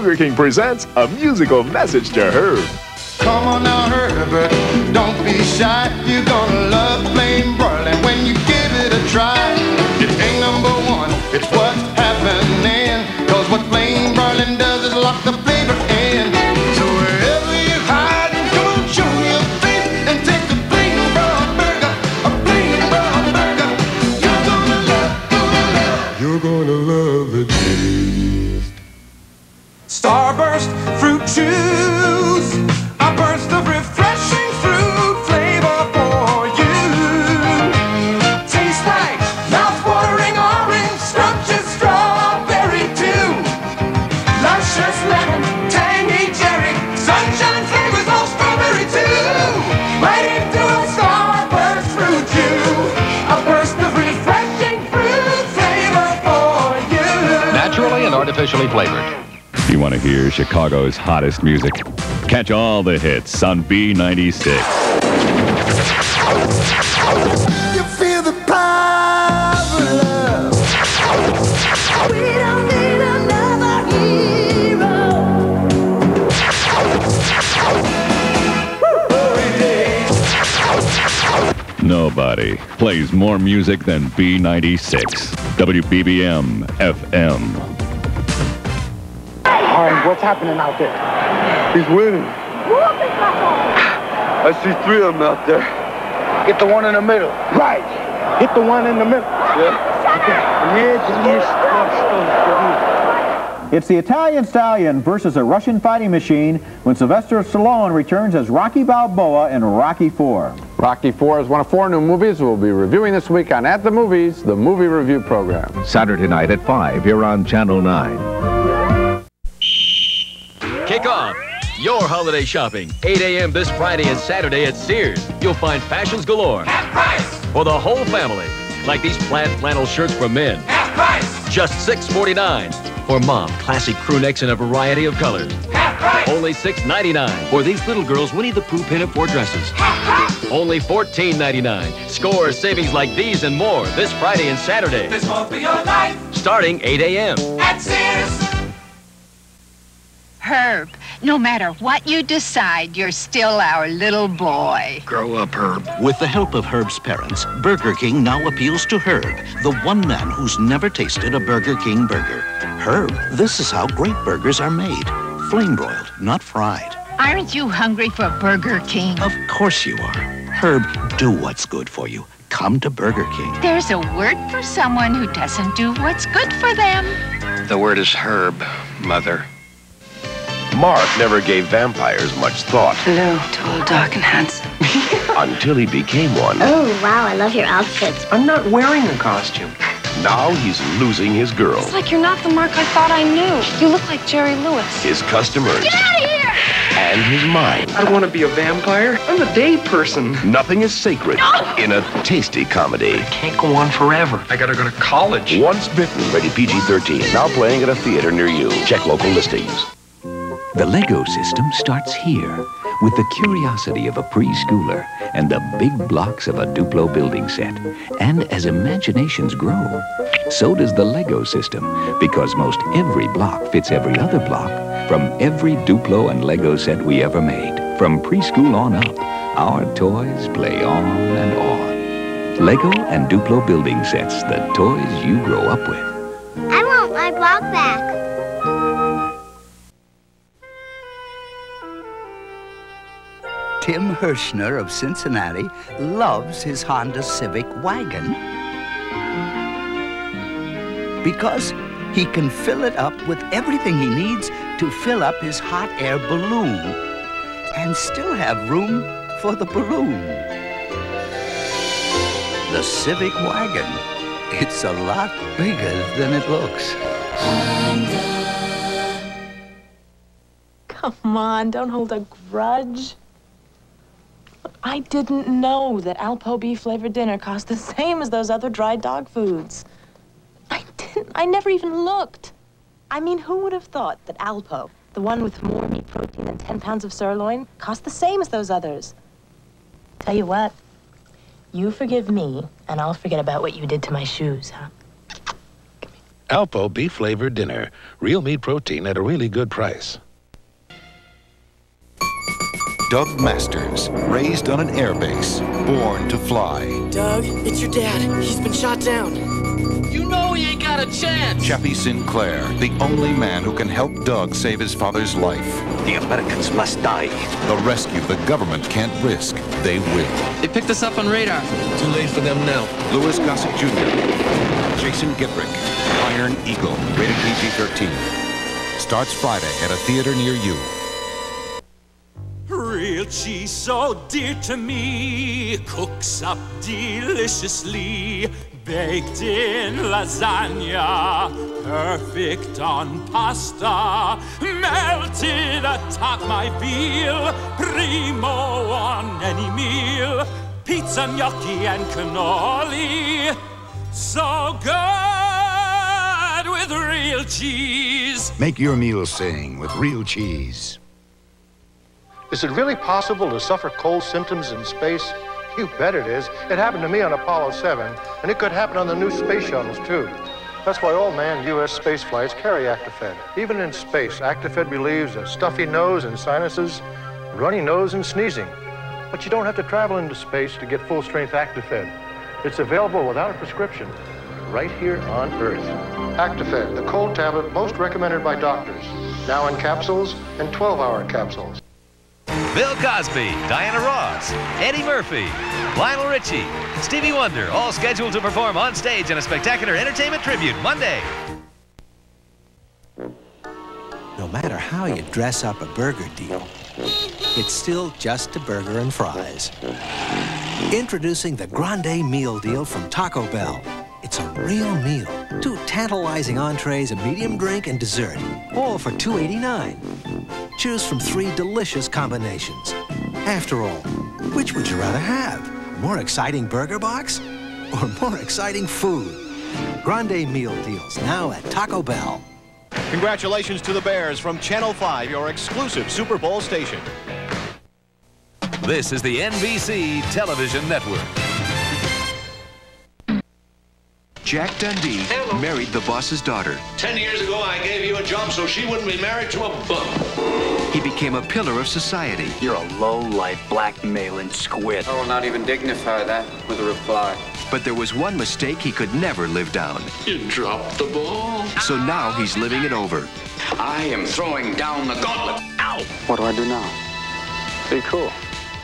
Burger King presents a musical message to Herb. Come on now, Herbert, don't be shy. You're gonna love flame broiling when you give it a try. It ain't number one, it's what's artificially flavored. You want to hear Chicago's hottest music? Catch all the hits on B96. You feel the power of love. We don't need another hero. Nobody plays more music than B96. WBBM FM. Harm, what's happening out there? He's winning. I see three of them out there. Get the one in the middle. Right. Hit the one in the middle. It's the Italian Stallion versus a Russian fighting machine when Sylvester Stallone returns as Rocky Balboa in Rocky 4. Rocky 4 is one of four new movies we'll be reviewing this week on At the Movies, the movie review program. Saturday night at 5 here on Channel 9. Your holiday shopping. 8 a.m. this Friday and Saturday at Sears. You'll find fashions galore. Half price. For the whole family. Like these plaid flannel shirts for men. Half price. Just $6.49. For mom, classic crew necks in a variety of colors. Half price. Only $6.99. For these little girls, Winnie the Pooh Pinafore four dresses. Half price. Only $14.99. Score savings like these and more this Friday and Saturday. This won't be your life Starting 8 a.m. at Sears. Herb, no matter what you decide, you're still our little boy. Grow up, Herb. With the help of Herb's parents, Burger King now appeals to Herb, the one man who's never tasted a Burger King burger. Herb, this is how great burgers are made. Flame broiled, not fried. Aren't you hungry for Burger King? Of course you are. Herb, do what's good for you. Come to Burger King. There's a word for someone who doesn't do what's good for them. The word is Herb, Mother. Mark never gave vampires much thought Hello, tall, dark, and handsome. until he became one. Oh, wow, I love your outfits. I'm not wearing a costume. Now he's losing his girl, It's like you're not the Mark I thought I knew. You look like Jerry Lewis. his customers, Get out of here! and his mind. I don't want to be a vampire. I'm a day person. Nothing is sacred no! in a tasty comedy. Can't go on forever. I gotta go to college. Once Bitten, rated PG-13. Now playing at a theater near you. Check local listings. The Lego system starts here with the curiosity of a preschooler and the big blocks of a Duplo building set. And as imaginations grow, so does the Lego system because most every block fits every other block from every Duplo and Lego set we ever made. From preschool on up, our toys play on and on. Lego and Duplo building sets, the toys you grow up with. I want my block back. Tim Hirschner of Cincinnati loves his Honda Civic wagon because he can fill it up with everything he needs to fill up his hot air balloon and still have room for the balloon. The Civic wagon. It's a lot bigger than it looks. Come on, don't hold a grudge. I didn't know that Alpo beef flavored dinner cost the same as those other dried dog foods. I didn't. I never even looked. I mean, who would have thought that Alpo, the one with more meat protein than 10 pounds of sirloin, cost the same as those others? Tell you what, you forgive me, and I'll forget about what you did to my shoes, huh? Alpo beef flavored dinner. Real meat protein at a really good price. Doug Masters, raised on an airbase, born to fly. Doug, it's your dad. He's been shot down. You know he ain't got a chance. Chappie Sinclair, the only man who can help Doug save his father's life. The Americans must die. The rescue the government can't risk, they will. They picked us up on radar. Too late for them now. Louis Gossett Jr., Jason Gedrick, Iron Eagle, rated PG-13. Starts Friday at a theater near you. Real cheese so dear to me cooks up deliciously, baked in lasagna, perfect on pasta, melted atop my veal, primo on any meal, pizza, gnocchi, and cannoli. So good with real cheese. Make your meal sing with real cheese. Is it really possible to suffer cold symptoms in space? You bet it is. It happened to me on Apollo 7, and it could happen on the new space shuttles, too. That's why all manned U.S. space flights carry Actifed. Even in space, Actifed relieves a stuffy nose and sinuses, runny nose and sneezing. But you don't have to travel into space to get full-strength Actifed. It's available without a prescription, right here on Earth. Actifed, the cold tablet most recommended by doctors. Now in capsules and 12-hour capsules. Bill Cosby, Diana Ross, Eddie Murphy, Lionel Richie, Stevie Wonder, all scheduled to perform on stage in a spectacular entertainment tribute Monday. No matter how you dress up a burger deal, it's still just a burger and fries. Introducing the Grande Meal Deal from Taco Bell. It's a real meal. Two tantalizing entrees, a medium drink, and dessert, all for $2.89. Choose from three delicious combinations. After all, which would you rather have? More exciting burger box or more exciting food? Grande Meal Deals now at Taco Bell. Congratulations to the Bears from Channel 5, your exclusive Super Bowl station. This is the NBC Television Network. Jack Dundee married the boss's daughter. Ten years ago, I gave you a job so she wouldn't be married to a bum. He became a pillar of society. You're a low-life, blackmailing squid. I will not even dignify that with a reply. But there was one mistake he could never live down. You dropped the ball. So now he's living it over. I am throwing down the gauntlet. Ow! What do I do now? Be cool.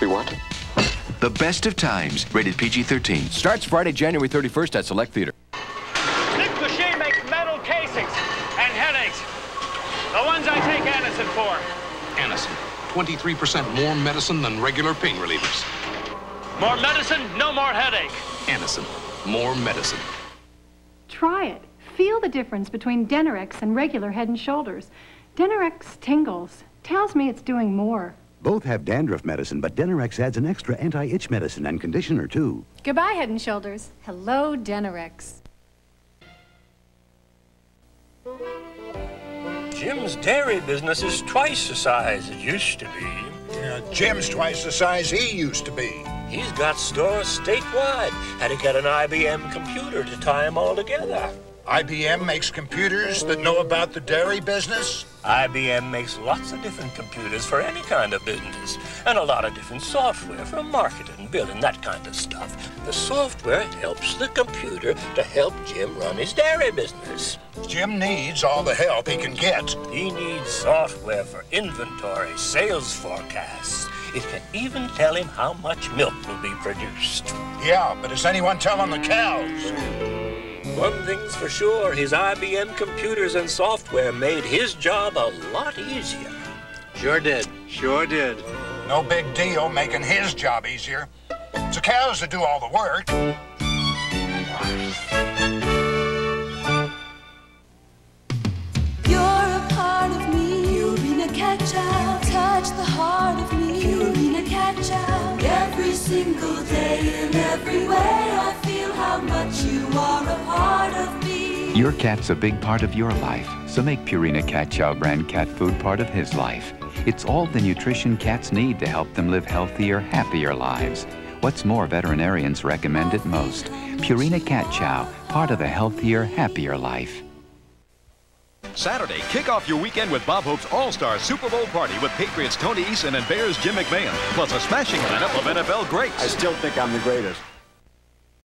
Be what? The Best of Times, rated PG-13. Starts Friday, January 31st at Select Theater. For. Anacin, 23% more medicine than regular pain relievers. More medicine, no more headache. Anacin, more medicine. Try it. Feel the difference between Denorex and regular head and shoulders. Denorex tingles. Tells me it's doing more. Both have dandruff medicine, but Denorex adds an extra anti-itch medicine and conditioner, too. Goodbye, head and shoulders. Hello, Denorex. Jim's dairy business is twice the size it used to be. Yeah, Jim's twice the size he used to be. He's got stores statewide. Had to get an IBM computer to tie them all together. IBM makes computers that know about the dairy business? IBM makes lots of different computers for any kind of business, and a lot of different software for marketing, billing, that kind of stuff. The software helps the computer to help Jim run his dairy business. Jim needs all the help he can get. He needs software for inventory, sales forecasts. It can even tell him how much milk will be produced. Yeah, but is anyone telling the cows? One thing's for sure, his IBM computers and software made his job a lot easier. Sure did. Sure did. No big deal making his job easier. It's the cows that do all the work. You're a part of me. Purina Cat Chow. Touch the heart of me. Purina Cat Chow. Every single day in every way I feel how much you are a part of me. Your cat's a big part of your life, so make Purina Cat Chow brand cat food part of his life. It's all the nutrition cats need to help them live healthier, happier lives. What's more, veterinarians recommend it most. Purina Cat Chow, part of a healthier, happier life. Saturday, kick off your weekend with Bob Hope's All-Star Super Bowl party with Patriots Tony Eason and Bears Jim McMahon, plus a smashing lineup of NFL greats. I still think I'm the greatest.